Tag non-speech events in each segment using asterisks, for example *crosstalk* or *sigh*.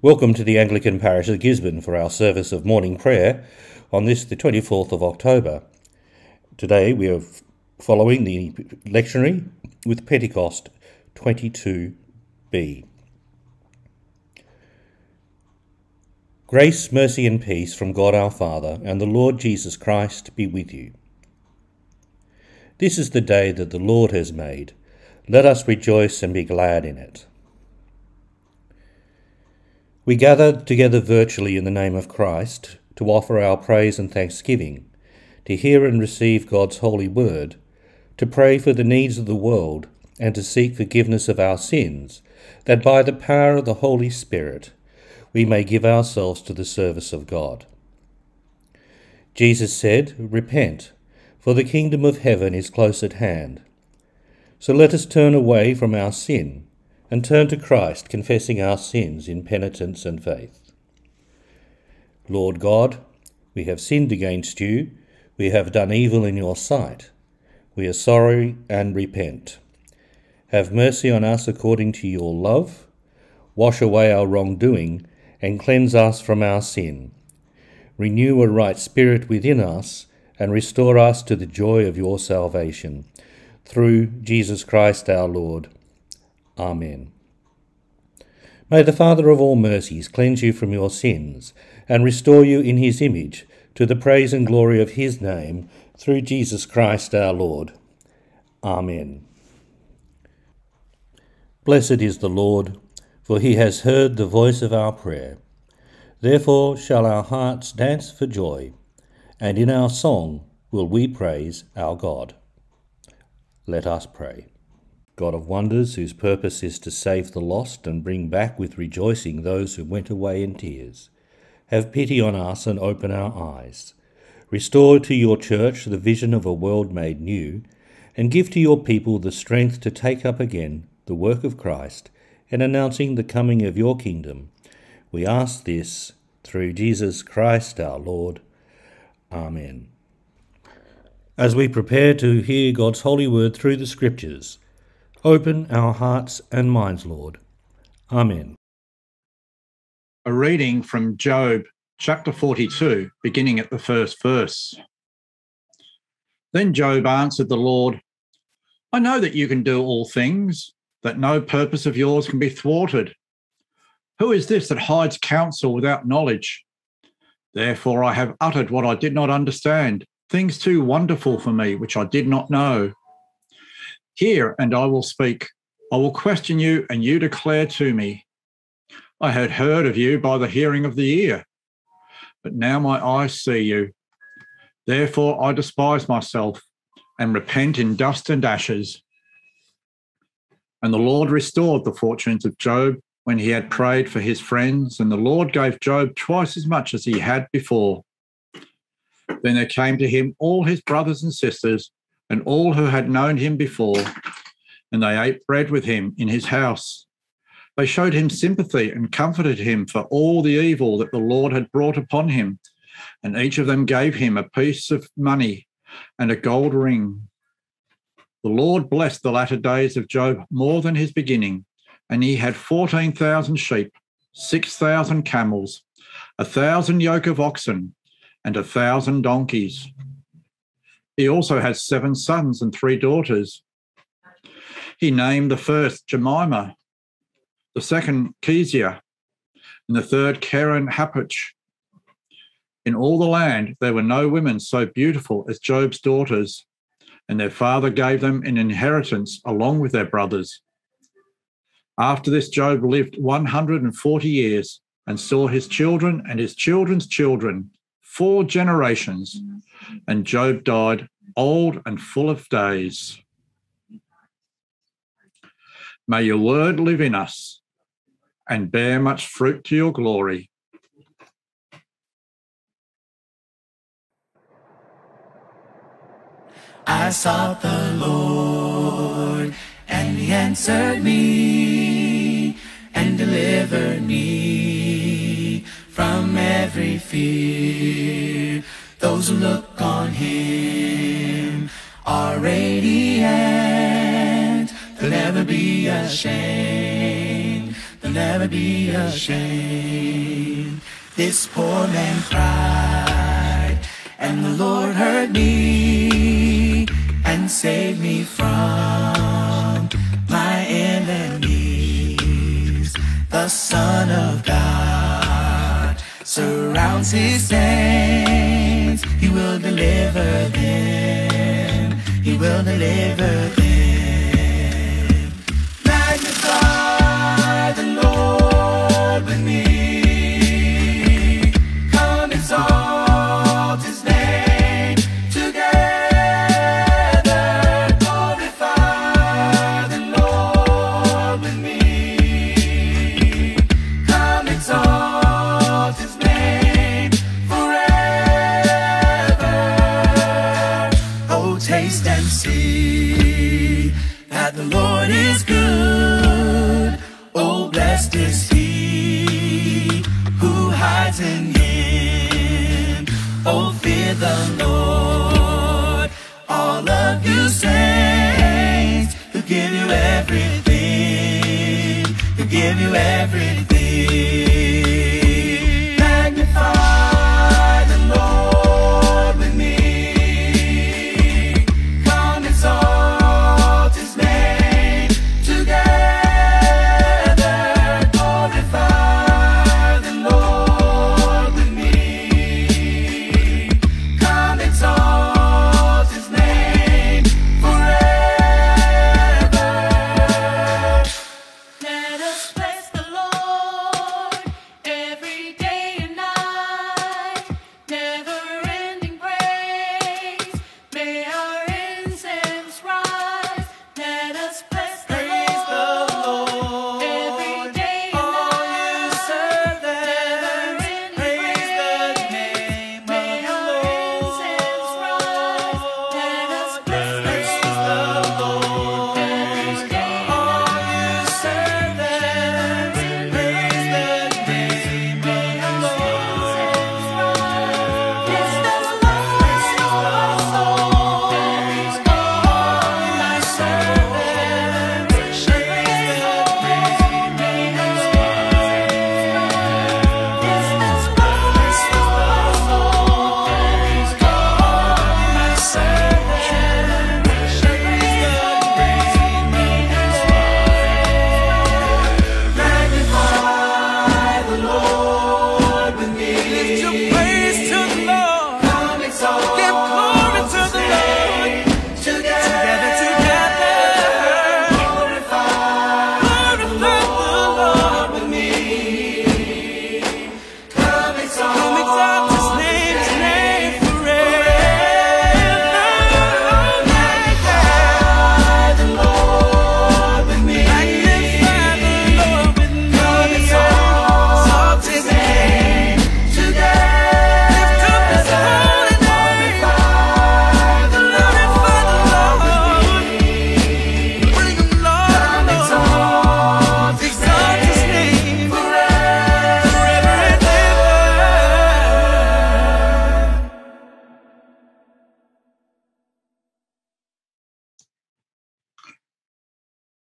Welcome to the Anglican Parish of Gisborne for our service of morning prayer on this, the 24th of October. Today we are following the lectionary with Pentecost 22b. Grace, mercy, and peace from God our Father and the Lord Jesus Christ be with you. This is the day that the Lord has made. Let us rejoice and be glad in it. We gather together virtually in the name of Christ to offer our praise and thanksgiving, to hear and receive God's holy word, to pray for the needs of the world, and to seek forgiveness of our sins, that by the power of the Holy Spirit we may give ourselves to the service of God. Jesus said, Repent, for the kingdom of heaven is close at hand. So let us turn away from our sin and turn to Christ, confessing our sins in penitence and faith. Lord God, we have sinned against you, we have done evil in your sight. We are sorry and repent. Have mercy on us according to your love. Wash away our wrongdoing and cleanse us from our sin. Renew a right spirit within us and restore us to the joy of your salvation. Through Jesus Christ our Lord. Amen. May the Father of all mercies cleanse you from your sins and restore you in his image to the praise and glory of his name through Jesus Christ our Lord. Amen. Blessed is the Lord, for he has heard the voice of our prayer. Therefore shall our hearts dance for joy, and in our song will we praise our God. Let us pray. God of wonders, whose purpose is to save the lost and bring back with rejoicing those who went away in tears, have pity on us and open our eyes. Restore to your church the vision of a world made new, and give to your people the strength to take up again the work of Christ in announcing the coming of your kingdom. We ask this through Jesus Christ our Lord. Amen. As we prepare to hear God's holy word through the Scriptures, Open our hearts and minds, Lord. Amen. A reading from Job chapter 42, beginning at the first verse. Then Job answered the Lord, I know that you can do all things, that no purpose of yours can be thwarted. Who is this that hides counsel without knowledge? Therefore, I have uttered what I did not understand, things too wonderful for me, which I did not know. Hear, and I will speak. I will question you, and you declare to me. I had heard of you by the hearing of the ear, but now my eyes see you. Therefore I despise myself and repent in dust and ashes. And the Lord restored the fortunes of Job when he had prayed for his friends, and the Lord gave Job twice as much as he had before. Then there came to him all his brothers and sisters and all who had known him before, and they ate bread with him in his house. They showed him sympathy and comforted him for all the evil that the Lord had brought upon him, and each of them gave him a piece of money and a gold ring. The Lord blessed the latter days of Job more than his beginning, and he had 14,000 sheep, 6,000 camels, a thousand yoke of oxen, and a thousand donkeys he also had seven sons and three daughters. He named the first Jemima, the second Kezia, and the third Keren Happuch. In all the land, there were no women so beautiful as Job's daughters, and their father gave them an inheritance along with their brothers. After this, Job lived 140 years and saw his children and his children's children, four generations and Job died old and full of days. May your word live in us and bear much fruit to your glory. I sought the Lord, and he answered me and delivered me from every fear. Ashamed. They'll never be ashamed. This poor man cried, and the Lord heard me and saved me from my enemies. The Son of God surrounds his saints. He will deliver them. He will deliver them.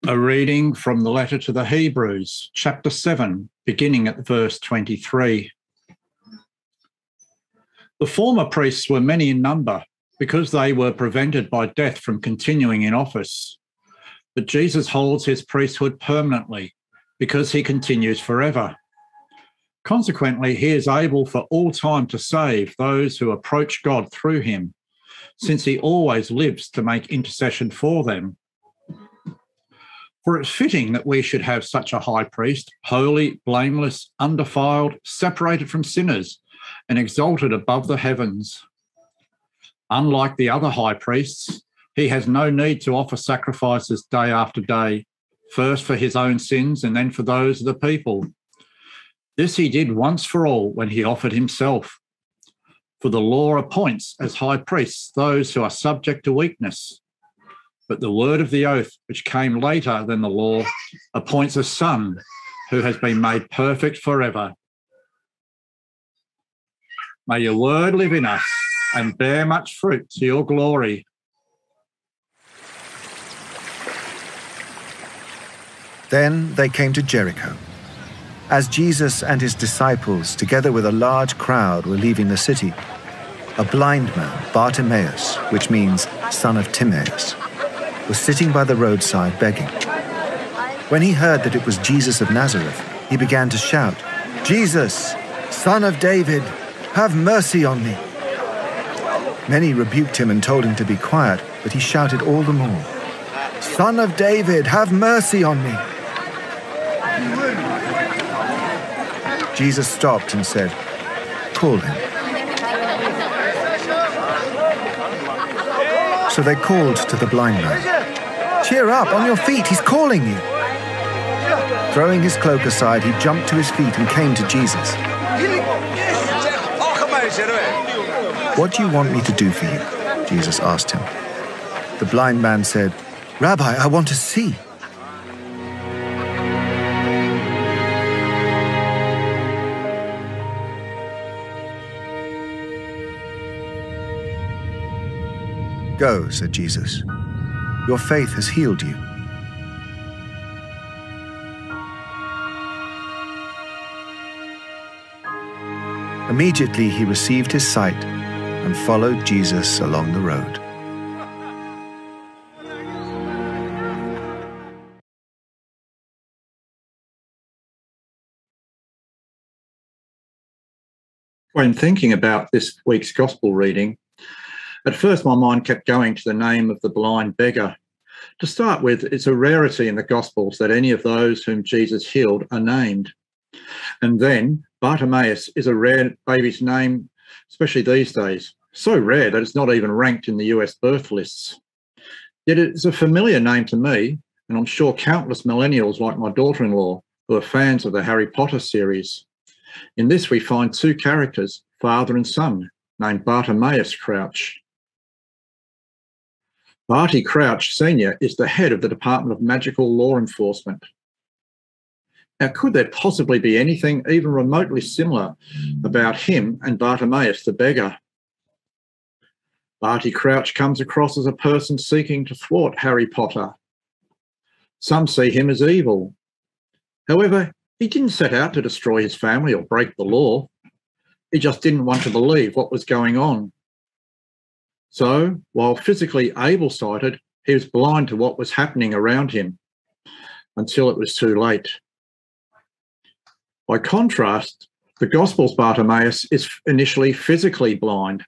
A reading from the letter to the Hebrews, chapter 7, beginning at verse 23. The former priests were many in number because they were prevented by death from continuing in office. But Jesus holds his priesthood permanently because he continues forever. Consequently, he is able for all time to save those who approach God through him, since he always lives to make intercession for them. For it's fitting that we should have such a high priest, holy, blameless, undefiled, separated from sinners, and exalted above the heavens. Unlike the other high priests, he has no need to offer sacrifices day after day, first for his own sins and then for those of the people. This he did once for all when he offered himself. For the law appoints as high priests those who are subject to weakness. But the word of the oath, which came later than the law, appoints a son who has been made perfect forever. May your word live in us and bear much fruit to your glory. Then they came to Jericho. As Jesus and his disciples, together with a large crowd, were leaving the city, a blind man, Bartimaeus, which means son of Timaeus, was sitting by the roadside begging. When he heard that it was Jesus of Nazareth, he began to shout, Jesus, son of David, have mercy on me. Many rebuked him and told him to be quiet, but he shouted all the more, Son of David, have mercy on me. Jesus stopped and said, Call him. So they called to the blind man, Cheer up, on your feet, he's calling you. Throwing his cloak aside, he jumped to his feet and came to Jesus. What do you want me to do for you? Jesus asked him. The blind man said, Rabbi, I want to see. Go, said Jesus. Your faith has healed you. Immediately he received his sight and followed Jesus along the road. When thinking about this week's gospel reading, at first my mind kept going to the name of the blind beggar. To start with, it's a rarity in the gospels that any of those whom Jesus healed are named. And then Bartimaeus is a rare baby's name, especially these days. So rare that it's not even ranked in the US birth lists. Yet it's a familiar name to me, and I'm sure countless millennials like my daughter in law who are fans of the Harry Potter series. In this, we find two characters, father and son, named Bartimaeus Crouch. Barty Crouch Sr. is the head of the Department of Magical Law Enforcement. Now, could there possibly be anything even remotely similar about him and Bartimaeus the beggar? Barty Crouch comes across as a person seeking to thwart Harry Potter. Some see him as evil. However, he didn't set out to destroy his family or break the law. He just didn't want to believe what was going on. So, while physically able sighted, he was blind to what was happening around him until it was too late. By contrast, the Gospels Bartimaeus is initially physically blind,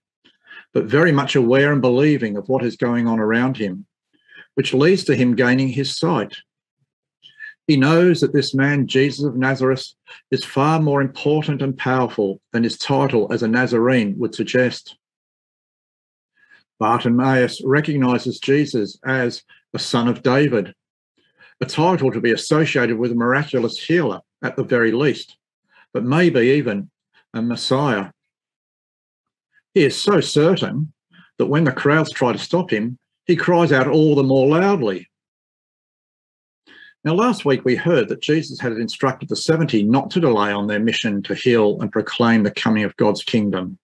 but very much aware and believing of what is going on around him, which leads to him gaining his sight. He knows that this man, Jesus of Nazareth, is far more important and powerful than his title as a Nazarene would suggest. Bartimaeus recognizes Jesus as a son of David, a title to be associated with a miraculous healer at the very least, but maybe even a Messiah. He is so certain that when the crowds try to stop him, he cries out all the more loudly. Now, last week we heard that Jesus had instructed the 70 not to delay on their mission to heal and proclaim the coming of God's kingdom.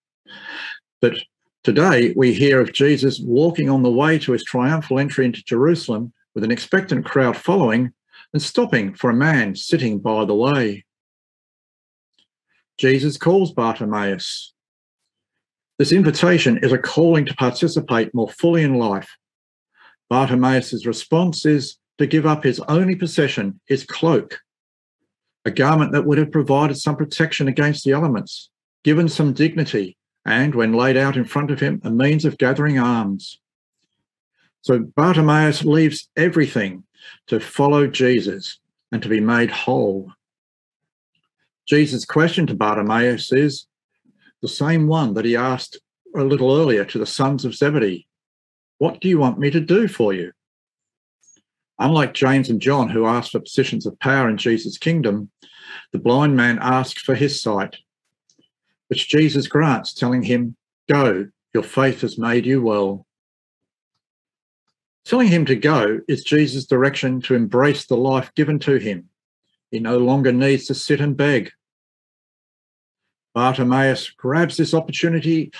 But today we hear of Jesus walking on the way to his triumphal entry into Jerusalem with an expectant crowd following and stopping for a man sitting by the way. Jesus calls Bartimaeus. This invitation is a calling to participate more fully in life. Bartimaeus' response is to give up his only possession, his cloak, a garment that would have provided some protection against the elements, given some dignity, and when laid out in front of him, a means of gathering alms. So Bartimaeus leaves everything to follow Jesus and to be made whole. Jesus' question to Bartimaeus is the same one that he asked a little earlier to the sons of Zebedee What do you want me to do for you? Unlike James and John, who asked for positions of power in Jesus' kingdom, the blind man asked for his sight, which Jesus grants, telling him, Go, your faith has made you well. Telling him to go is Jesus' direction to embrace the life given to him. He no longer needs to sit and beg. Bartimaeus grabs this opportunity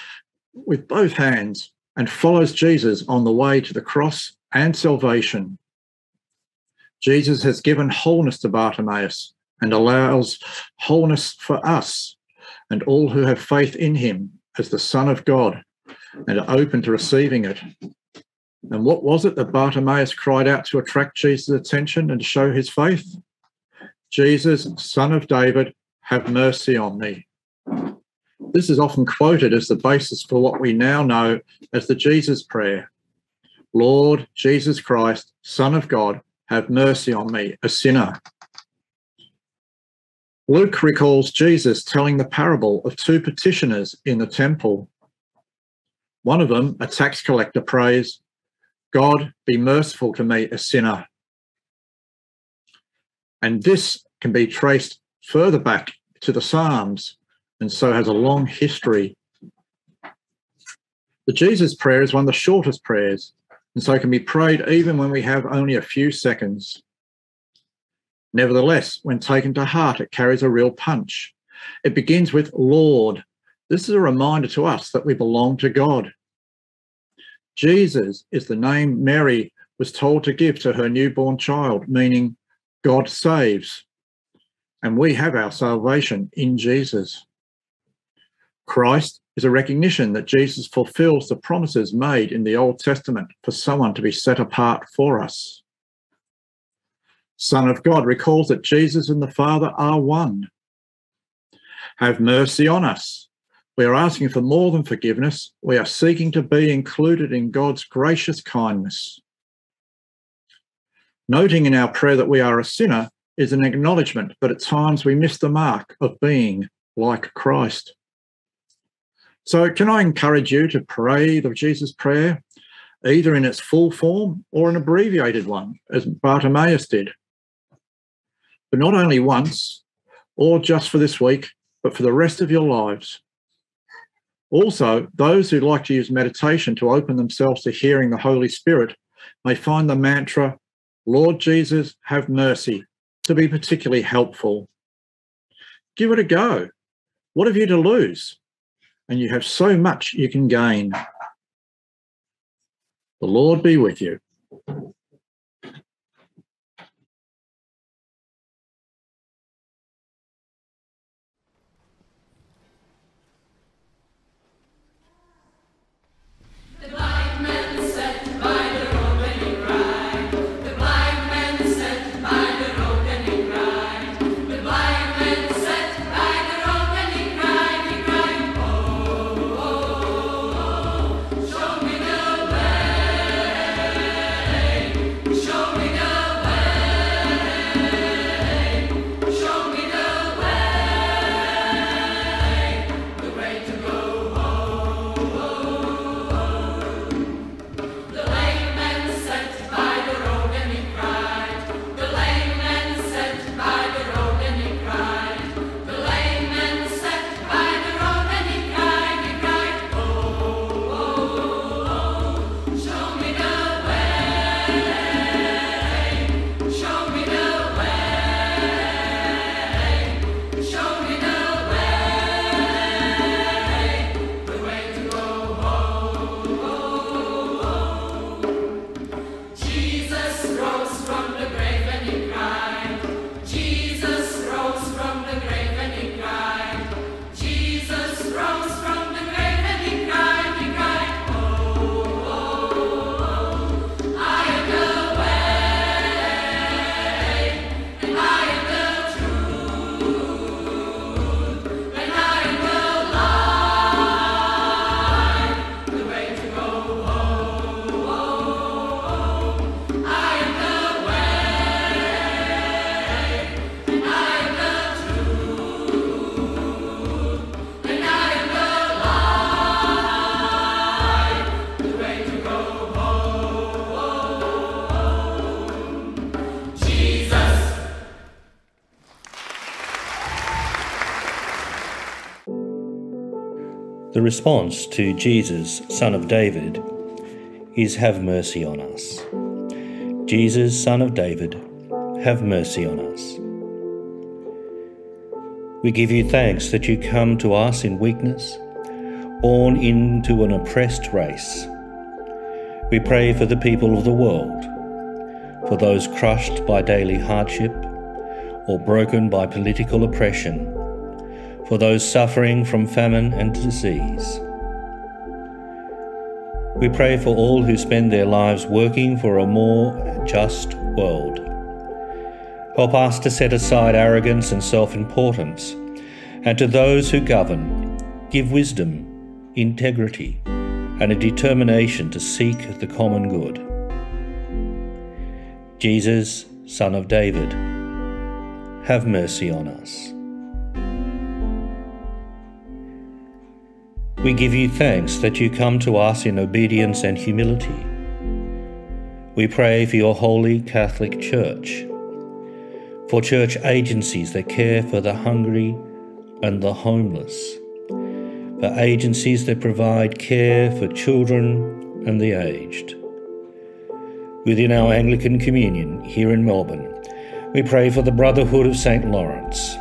with both hands and follows Jesus on the way to the cross and salvation. Jesus has given wholeness to Bartimaeus, and allows wholeness for us and all who have faith in him as the Son of God and are open to receiving it. And what was it that Bartimaeus cried out to attract Jesus' attention and show his faith? Jesus, Son of David, have mercy on me. This is often quoted as the basis for what we now know as the Jesus Prayer Lord Jesus Christ, Son of God, have mercy on me, a sinner. Luke recalls Jesus telling the parable of two petitioners in the temple. One of them, a tax collector, prays, God, be merciful to me, a sinner. And this can be traced further back to the Psalms and so has a long history. The Jesus prayer is one of the shortest prayers and so can be prayed even when we have only a few seconds. Nevertheless, when taken to heart, it carries a real punch. It begins with Lord. This is a reminder to us that we belong to God. Jesus is the name Mary was told to give to her newborn child, meaning God saves. And we have our salvation in Jesus. Christ is a recognition that Jesus fulfills the promises made in the Old Testament for someone to be set apart for us. Son of God recalls that Jesus and the Father are one. Have mercy on us. We are asking for more than forgiveness. We are seeking to be included in God's gracious kindness. Noting in our prayer that we are a sinner is an acknowledgement that at times we miss the mark of being like Christ. So, can I encourage you to pray the Jesus prayer, either in its full form or an abbreviated one, as Bartimaeus did? But not only once or just for this week, but for the rest of your lives. Also, those who like to use meditation to open themselves to hearing the Holy Spirit may find the mantra, Lord Jesus, have mercy, to be particularly helpful. Give it a go. What have you to lose? And you have so much you can gain. The Lord be with you. Response to Jesus, Son of David, is Have mercy on us. Jesus, Son of David, have mercy on us. We give you thanks that you come to us in weakness, born into an oppressed race. We pray for the people of the world, for those crushed by daily hardship or broken by political oppression, for those suffering from famine and disease. We pray for all who spend their lives working for a more just world. Help us to set aside arrogance and self importance, and to those who govern, give wisdom, integrity, and a determination to seek the common good. Jesus, Son of David, have mercy on us. We give you thanks that you come to us in obedience and humility. We pray for your holy Catholic Church, for church agencies that care for the hungry and the homeless, for agencies that provide care for children and the aged. Within our Anglican Communion here in Melbourne, we pray for the Brotherhood of St. Laurence,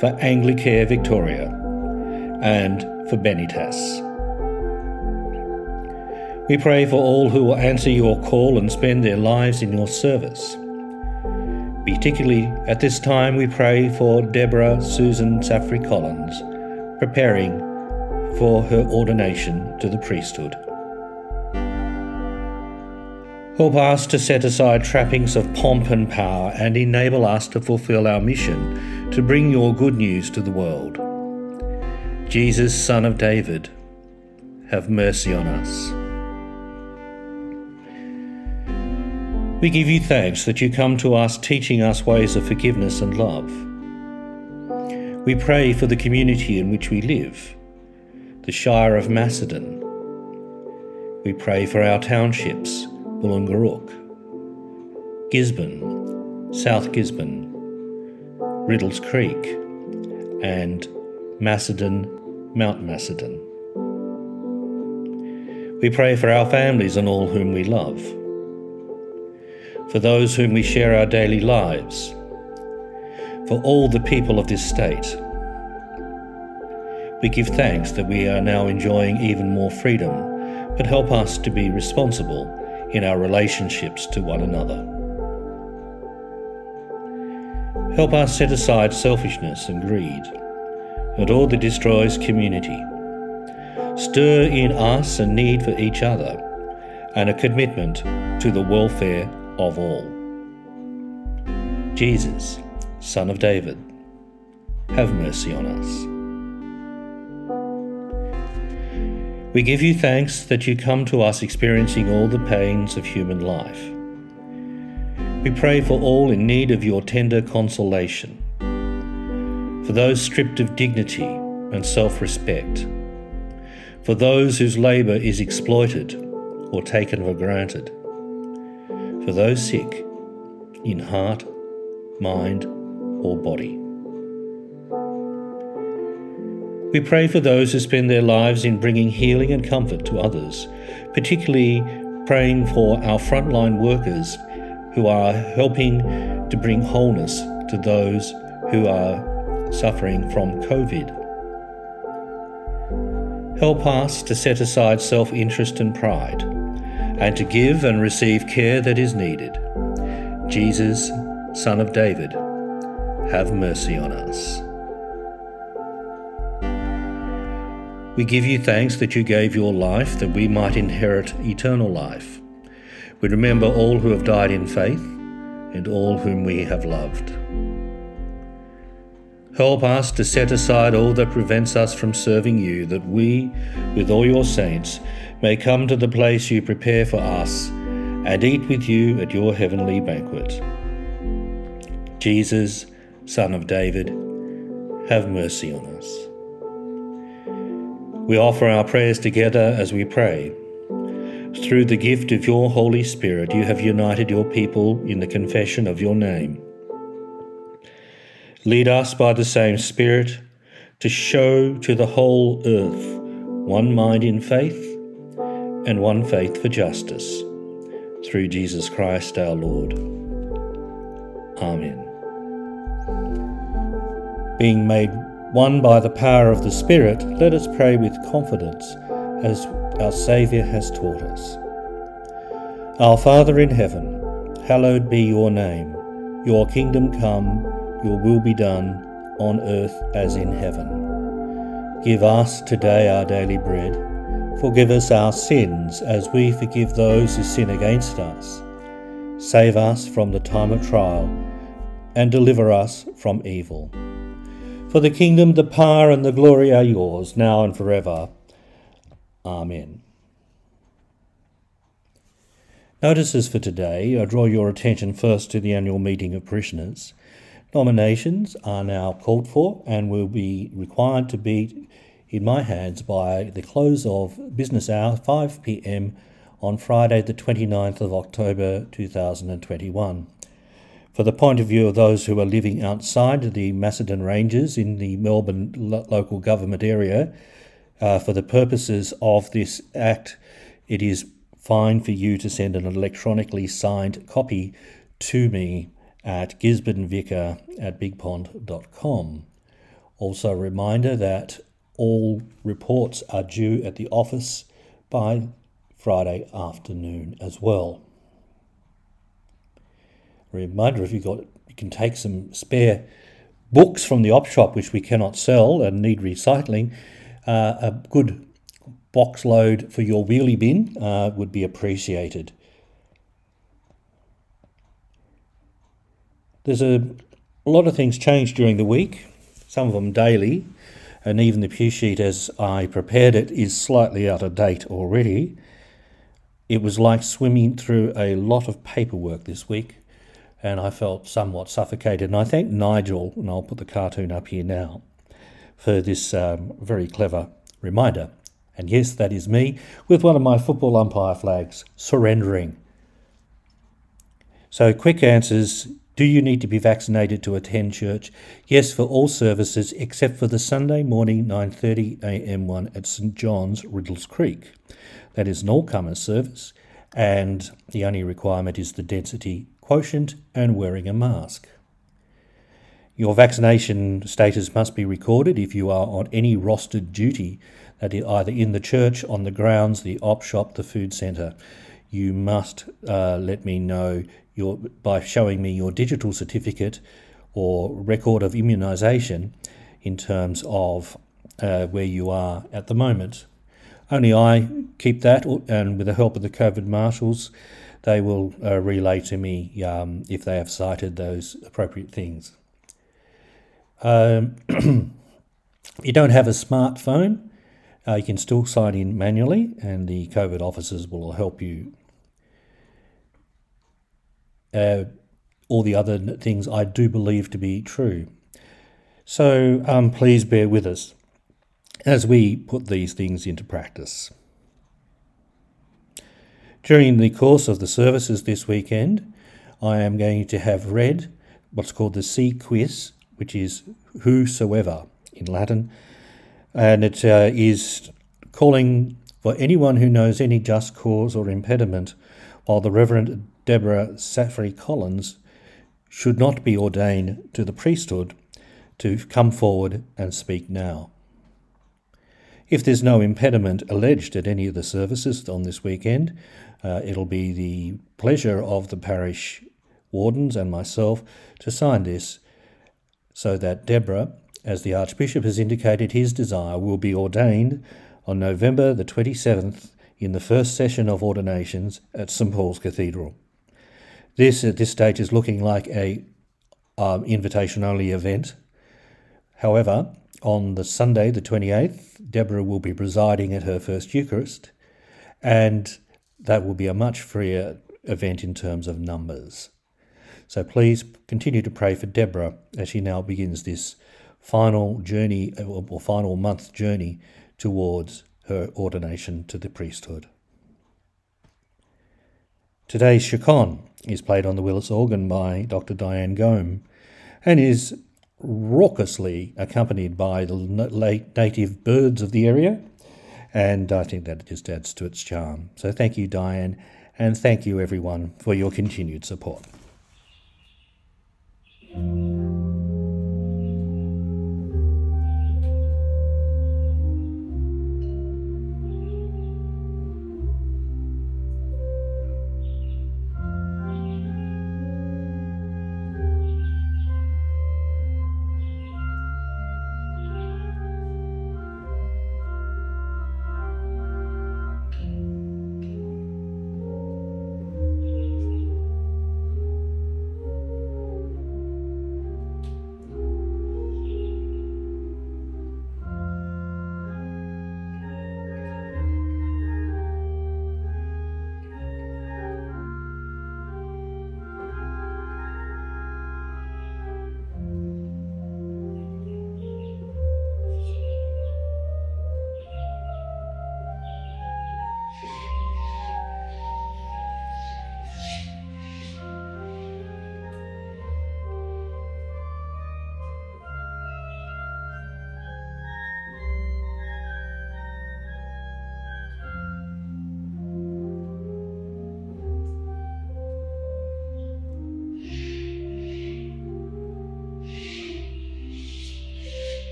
for Anglicare Victoria, and for Benetas. We pray for all who will answer your call and spend their lives in your service. Particularly at this time, we pray for Deborah Susan Saffrey Collins, preparing for her ordination to the priesthood. Help us to set aside trappings of pomp and power and enable us to fulfill our mission to bring your good news to the world. Jesus, Son of David, have mercy on us. We give you thanks that you come to us teaching us ways of forgiveness and love. We pray for the community in which we live, the Shire of Macedon. We pray for our townships, Bullengarook, Gisborne, South Gisborne, Riddells Creek, and Macedon, Mount Macedon. We pray for our families and all whom we love, for those whom we share our daily lives, for all the people of this state. We give thanks that we are now enjoying even more freedom, but help us to be responsible in our relationships to one another. Help us set aside selfishness and greed and all that destroys community. Stir in us a need for each other and a commitment to the welfare of all. Jesus, Son of David, have mercy on us. We give you thanks that you come to us experiencing all the pains of human life. We pray for all in need of your tender consolation, for those stripped of dignity and self respect, for those whose labour is exploited or taken for granted, for those sick in heart, mind, or body. We pray for those who spend their lives in bringing healing and comfort to others, particularly praying for our frontline workers who are helping to bring wholeness to those who are suffering from COVID. Help us to set aside self interest and pride, and to give and receive care that is needed. Jesus, Son of David, have mercy on us. We give you thanks that you gave your life that we might inherit eternal life. We remember all who have died in faith and all whom we have loved. Help us to set aside all that prevents us from serving you, that we, with all your saints, may come to the place you prepare for us and eat with you at your heavenly banquet. Jesus, Son of David, have mercy on us. We offer our prayers together as we pray. Through the gift of your Holy Spirit, you have united your people in the confession of your name. Lead us by the same Spirit to show to the whole earth one mind in faith and one faith for justice. Through Jesus Christ our Lord. Amen. Being made one by the power of the Spirit, let us pray with confidence as our Saviour has taught us. Our Father in heaven, hallowed be your name. Your kingdom come, your will be done on earth as in heaven. Give us today our daily bread. Forgive us our sins as we forgive those who sin against us. Save us from the time of trial and deliver us from evil. For the kingdom, the power, and the glory are yours, now and forever. Amen. Notices for today. I draw your attention first to the annual meeting of parishioners. Nominations are now called for and will be required to be in my hands by the close of business hour 5 pm on Friday the 29th of October 2021. For the point of view of those who are living outside the Macedon Ranges in the Melbourne lo- local government area, uh, for the purposes of this Act, it is fine for you to send an electronically signed copy to me at gisbornevicar at bigpond.com. Also, a reminder that all reports are due at the office by Friday afternoon as well. Reminder if you got you can take some spare books from the op shop which we cannot sell and need recycling. Uh, a good box load for your wheelie bin uh, would be appreciated. There's a, lot of things changed during the week, some of them daily, and even the pew sheet as I prepared it is slightly out of date already. It was like swimming through a lot of paperwork this week, and I felt somewhat suffocated. And I thank Nigel, and I'll put the cartoon up here now, for this um, very clever reminder. And yes, that is me with one of my football umpire flags surrendering. So, quick answers do you need to be vaccinated to attend church? Yes, for all services except for the Sunday morning 9:30 a.m. one at St John's, Riddells Creek. That is an all-comer service, and the only requirement is the density quotient and wearing a mask. Your vaccination status must be recorded if you are on any rostered duty, that is either in the church, on the grounds, the op shop, the food centre. You must uh, let me know your, by showing me your digital certificate or record of immunisation in terms of uh, where you are at the moment. Only I keep that, and with the help of the COVID marshals, they will uh, relay to me um, if they have sighted those appropriate things. Um, *clears throat* you don't have a smartphone, uh, you can still sign in manually, and the COVID officers will help you. Uh, all the other things I do believe to be true. So um, please bear with us as we put these things into practice. During the course of the services this weekend, I am going to have read what's called the Si Quis, which is whosoever in Latin, and it uh, is calling for anyone who knows any just cause or impediment, while the Reverend Deborah Safrey Collins should not be ordained to the priesthood, to come forward and speak now. If there's no impediment alleged at any of the services on this weekend, uh, it'll be the pleasure of the parish wardens and myself to sign this so that Deborah, as the Archbishop has indicated his desire, will be ordained on November the 27th in the first session of ordinations at St Paul's Cathedral. This at this stage is looking like a um, invitation only event. However, on the Sunday, the 28th, Deborah will be presiding at her first Eucharist, and that will be a much freer event in terms of numbers. So please continue to pray for Deborah as she now begins this final journey or final month journey towards her ordination to the priesthood. Today's Chaconne is played on the Willis organ by Dr. Diane Gome and is raucously accompanied by the late native birds of the area, and I think that just adds to its charm. So thank you, Diane, and thank you everyone for your continued support.